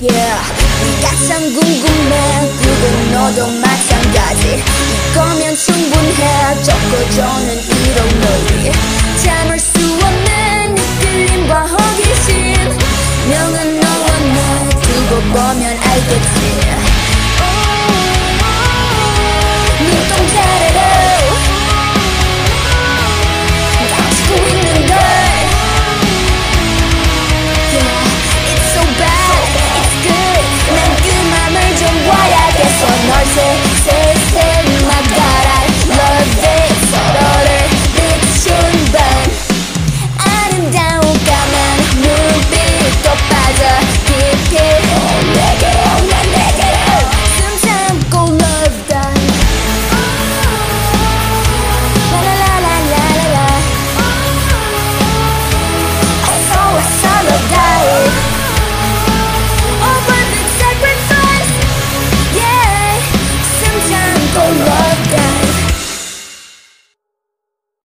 Yeah. 네가 참 궁금해. 그건 너도 마찬가지. 이거면 충분해. 좋고 좋은 이런 너희 참을 수 없는 이끌림과 호기심. 명은 너와 나 두고 보면 알겠지.